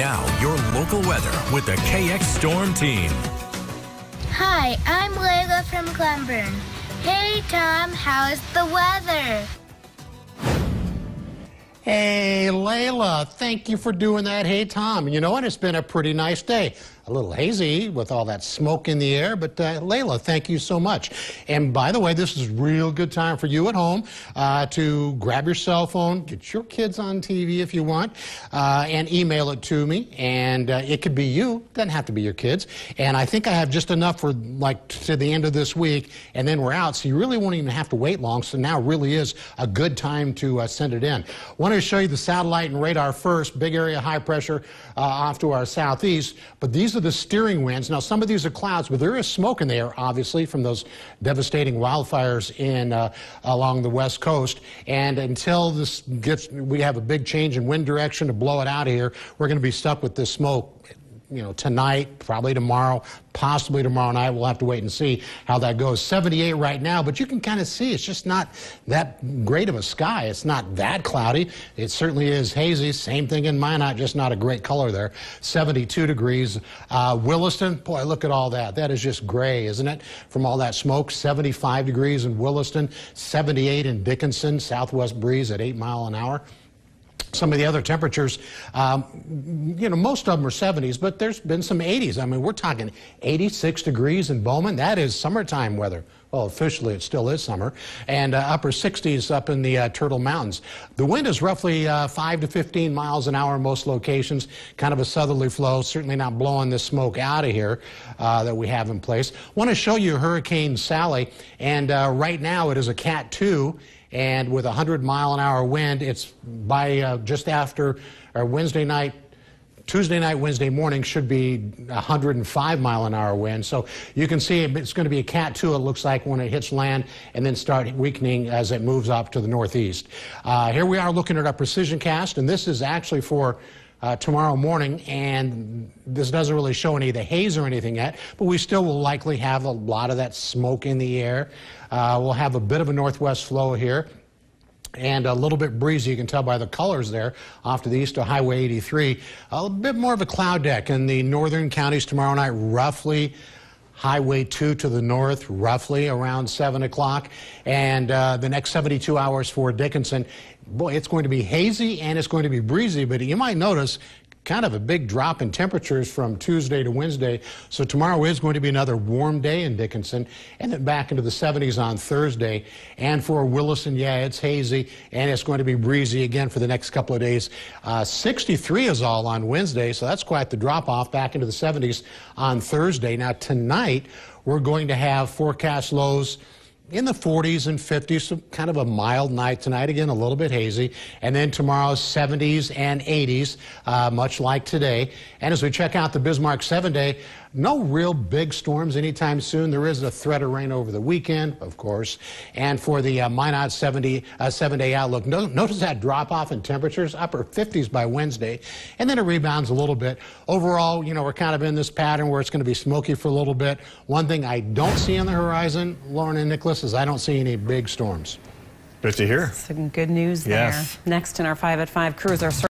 Now, your local weather with the KX Storm Team. Hi, I'm Layla from Glenburn. Hey, Tom, how's the weather? Hey, Layla, thank you for doing that. Hey, Tom, you know what? It's been a pretty nice day. A little hazy with all that smoke in the air, but uh, Layla, thank you so much. And by the way, this is real good time for you at home uh, to grab your cell phone, get your kids on TV if you want, uh, and email it to me. And uh, it could be you, doesn't have to be your kids. And I think I have just enough for like to the end of this week, and then we're out. So you really won't even have to wait long. So now really is a good time to uh, send it in. Want to show you the satellite and radar first. Big area high pressure uh, off to our southeast, but these are the steering winds. Now, some of these are clouds, but there is smoke in the air, obviously, from those devastating wildfires in uh, along the west coast. And until this gets, we have a big change in wind direction to blow it out of here, we're going to be stuck with this smoke you know, tonight, probably tomorrow, possibly tomorrow night. We'll have to wait and see how that goes. 78 right now, but you can kind of see it's just not that great of a sky. It's not that cloudy. It certainly is hazy. Same thing in Minot, just not a great color there. 72 degrees. Uh, Williston, boy, look at all that. That is just gray, isn't it? From all that smoke. 75 degrees in Williston, 78 in Dickinson, southwest breeze at 8 mile an hour some of the other temperatures, um, you know, most of them are 70s, but there's been some 80s. I mean, we're talking 86 degrees in Bowman. That is summertime weather. Well, officially it still is summer. And uh, upper 60s up in the uh, Turtle Mountains. The wind is roughly uh, 5 to 15 miles an hour in most locations. Kind of a southerly flow, certainly not blowing the smoke out of here uh, that we have in place. want to show you Hurricane Sally. And uh, right now it is a Cat 2 and with a 100 mile an hour wind, it's by uh, just after or Wednesday night, Tuesday night, Wednesday morning should be 105 mile an hour wind. So you can see it's going to be a Cat 2, it looks like, when it hits land and then start weakening as it moves up to the northeast. Uh, here we are looking at our precision cast, and this is actually for uh, tomorrow morning, and this doesn't really show any of the haze or anything yet, but we still will likely have a lot of that smoke in the air. Uh, we'll have a bit of a northwest flow here and a little bit breezy. You can tell by the colors there off to the east of Highway 83. A bit more of a cloud deck in the northern counties tomorrow night, roughly Highway 2 to the north, roughly around 7 o'clock. And uh, the next 72 hours for Dickinson, boy, it's going to be hazy and it's going to be breezy, but you might notice kind of a big drop in temperatures from Tuesday to Wednesday. So tomorrow is going to be another warm day in Dickinson and then back into the 70s on Thursday. And for Williston, yeah, it's hazy and it's going to be breezy again for the next couple of days. Uh, 63 is all on Wednesday, so that's quite the drop off back into the 70s on Thursday. Now tonight, we're going to have forecast lows in the 40s and 50s, so kind of a mild night tonight. Again, a little bit hazy. And then tomorrow, 70s and 80s, uh, much like today. And as we check out the Bismarck 7 day, no real big storms anytime soon. There is a threat of rain over the weekend, of course. And for the uh, Minot 70, uh, 7 day outlook, no, notice that drop off in temperatures, upper 50s by Wednesday. And then it rebounds a little bit. Overall, you know, we're kind of in this pattern where it's going to be smoky for a little bit. One thing I don't see on the horizon, Lauren and Nicholas, is I don't see any big storms. Good to hear. Some good news yes. there. Next in our 5 at 5 cruiser.